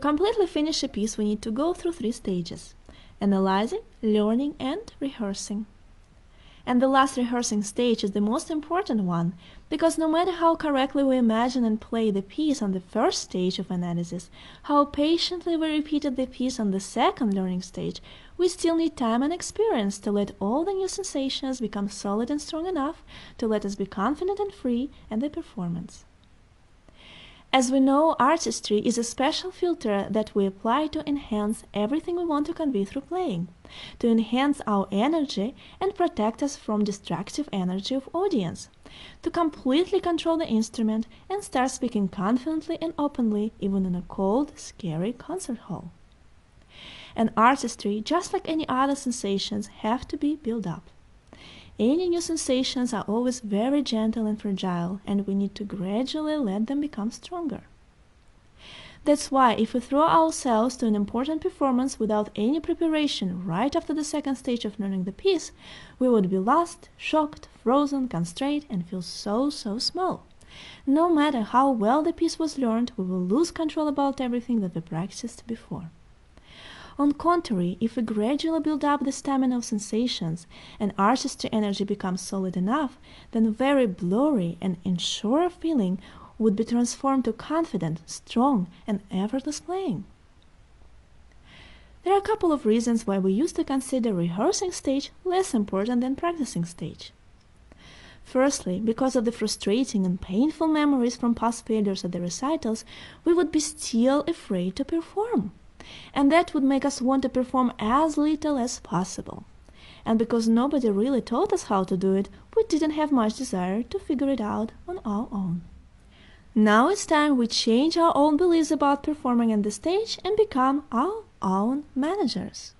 completely finish a piece, we need to go through three stages analyzing, learning, and rehearsing. And the last rehearsing stage is the most important one, because no matter how correctly we imagine and play the piece on the first stage of analysis, how patiently we repeated the piece on the second learning stage, we still need time and experience to let all the new sensations become solid and strong enough to let us be confident and free in the performance. As we know, artistry is a special filter that we apply to enhance everything we want to convey through playing, to enhance our energy and protect us from destructive energy of audience, to completely control the instrument and start speaking confidently and openly even in a cold, scary concert hall. And artistry, just like any other sensations, have to be built up. Any new sensations are always very gentle and fragile, and we need to gradually let them become stronger. That's why if we throw ourselves to an important performance without any preparation right after the second stage of learning the piece, we would be lost, shocked, frozen, constrained, and feel so, so small. No matter how well the piece was learned, we will lose control about everything that we practiced before. On contrary, if we gradually build up the stamina of sensations and artistry energy becomes solid enough, then very blurry and unsure feeling would be transformed to confident, strong, and effortless playing. There are a couple of reasons why we used to consider rehearsing stage less important than practicing stage. Firstly, because of the frustrating and painful memories from past failures at the recitals, we would be still afraid to perform and that would make us want to perform as little as possible. And because nobody really taught us how to do it, we didn't have much desire to figure it out on our own. Now it's time we change our own beliefs about performing on the stage and become our own managers.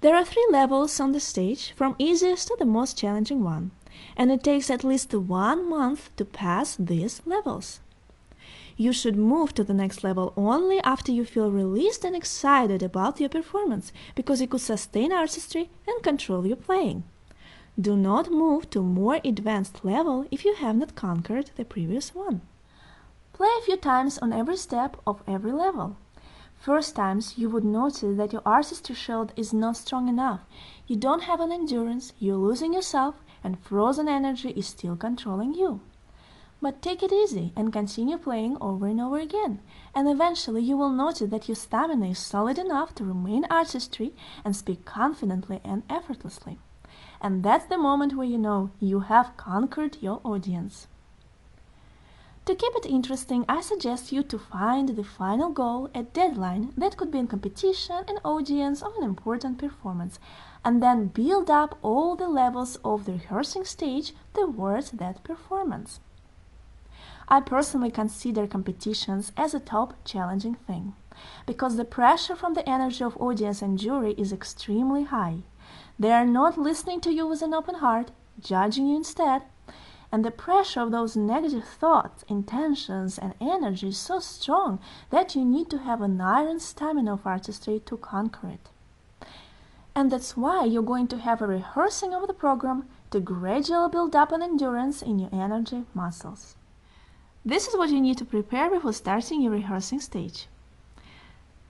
There are three levels on the stage, from easiest to the most challenging one, and it takes at least one month to pass these levels. You should move to the next level only after you feel released and excited about your performance, because you could sustain artistry and control your playing. Do not move to more advanced level if you have not conquered the previous one. Play a few times on every step of every level. First times you would notice that your artistry shield is not strong enough. You don't have an endurance, you're losing yourself, and frozen energy is still controlling you. But take it easy and continue playing over and over again, and eventually you will notice that your stamina is solid enough to remain artistry and speak confidently and effortlessly. And that's the moment where you know you have conquered your audience. To keep it interesting, I suggest you to find the final goal, a deadline that could be in competition, an audience, or an important performance, and then build up all the levels of the rehearsing stage towards that performance. I personally consider competitions as a top challenging thing because the pressure from the energy of audience and jury is extremely high. They are not listening to you with an open heart, judging you instead, and the pressure of those negative thoughts, intentions, and energy is so strong that you need to have an iron stamina of artistry to conquer it. And that's why you're going to have a rehearsing of the program to gradually build up an endurance in your energy muscles. This is what you need to prepare before starting your rehearsing stage.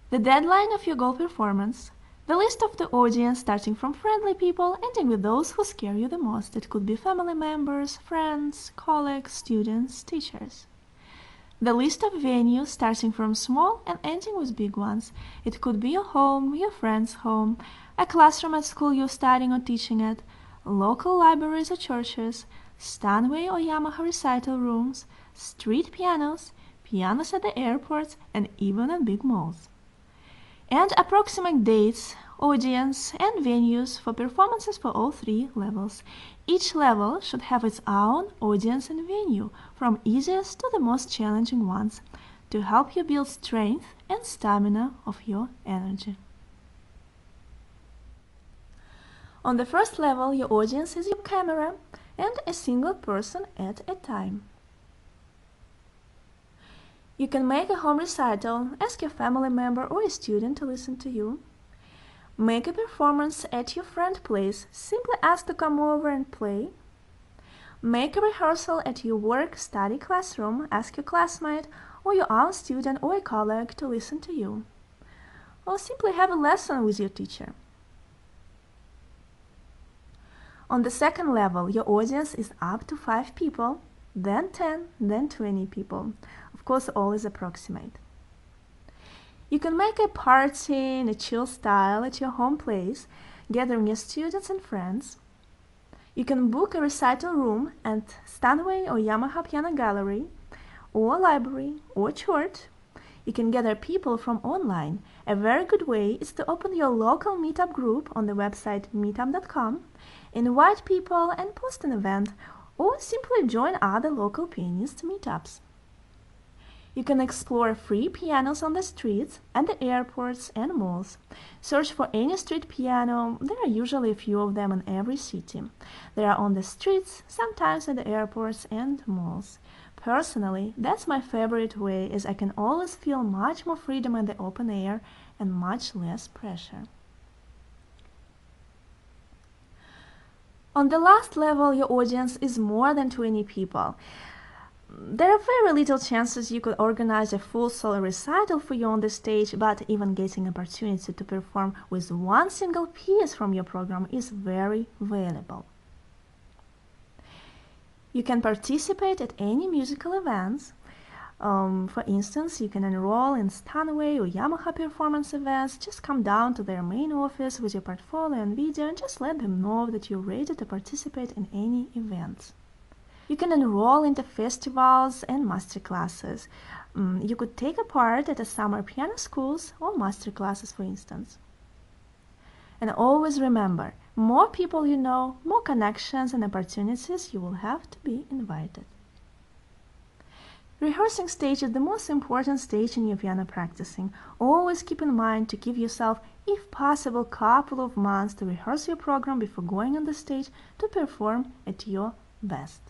The deadline of your goal performance, the list of the audience starting from friendly people ending with those who scare you the most. It could be family members, friends, colleagues, students, teachers. The list of venues starting from small and ending with big ones. It could be your home, your friend's home, a classroom at school you're studying or teaching at, local libraries or churches, Steinway or Yamaha recital rooms, street pianos, pianos at the airports, and even at big malls. And approximate dates, audience, and venues for performances for all three levels. Each level should have its own audience and venue, from easiest to the most challenging ones, to help you build strength and stamina of your energy. On the first level, your audience is your camera and a single person at a time. You can make a home recital, ask your family member or a student to listen to you. Make a performance at your friend's place, simply ask to come over and play. Make a rehearsal at your work study classroom, ask your classmate or your own student or a colleague to listen to you. Or simply have a lesson with your teacher. On the second level, your audience is up to 5 people, then 10, then 20 people. Of course, all is approximate. You can make a party in a chill style at your home place, gathering your students and friends. You can book a recital room at Steinway or Yamaha Piano Gallery, or library, or church. You can gather people from online. A very good way is to open your local meetup group on the website meetup.com, invite people and post an event, or simply join other local pianist meetups. You can explore free pianos on the streets, at the airports and malls. Search for any street piano. There are usually a few of them in every city. They are on the streets, sometimes at the airports and malls. Personally, that's my favorite way as I can always feel much more freedom in the open air and much less pressure. On the last level, your audience is more than 20 people there are very little chances you could organize a full solo recital for you on the stage, but even getting opportunity to perform with one single piece from your program is very valuable. You can participate at any musical events. Um, for instance, you can enroll in Steinway or Yamaha performance events. Just come down to their main office with your portfolio and video and just let them know that you're ready to participate in any events. You can enroll into festivals and master classes. Um, you could take a part at a summer piano schools or master classes, for instance. And always remember, more people you know, more connections and opportunities you will have to be invited. Rehearsing stage is the most important stage in your piano practicing. Always keep in mind to give yourself, if possible, couple of months to rehearse your program before going on the stage to perform at your best.